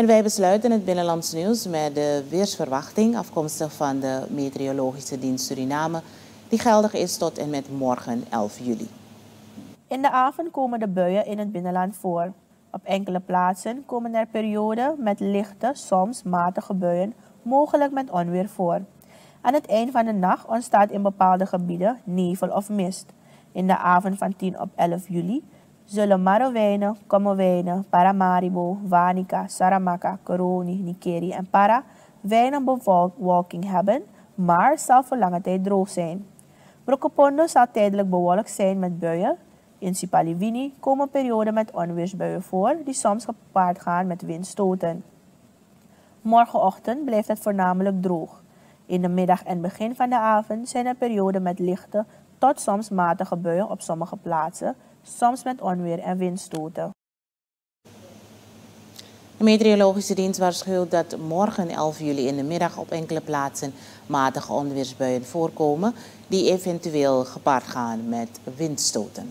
En wij besluiten het Binnenlands Nieuws met de weersverwachting afkomstig van de Meteorologische Dienst Suriname, die geldig is tot en met morgen 11 juli. In de avond komen de buien in het binnenland voor. Op enkele plaatsen komen er perioden met lichte, soms matige buien, mogelijk met onweer voor. Aan het eind van de nacht ontstaat in bepaalde gebieden nevel of mist. In de avond van 10 op 11 juli zullen Marowijnen, Kommerwijnen, Paramaribo, Wanica, Saramaka, Coroni, Nikeri en Para weinig bewolking hebben, maar zal voor lange tijd droog zijn. Brokopondo zal tijdelijk bewolkt zijn met buien. In Sipaliwini komen perioden met onweersbuien voor, die soms gepaard gaan met windstoten. Morgenochtend blijft het voornamelijk droog. In de middag en begin van de avond zijn er perioden met lichte tot soms matige buien op sommige plaatsen, soms met onweer en windstoten. De meteorologische dienst waarschuwt dat morgen 11 juli in de middag op enkele plaatsen matige onweersbuien voorkomen die eventueel gepaard gaan met windstoten.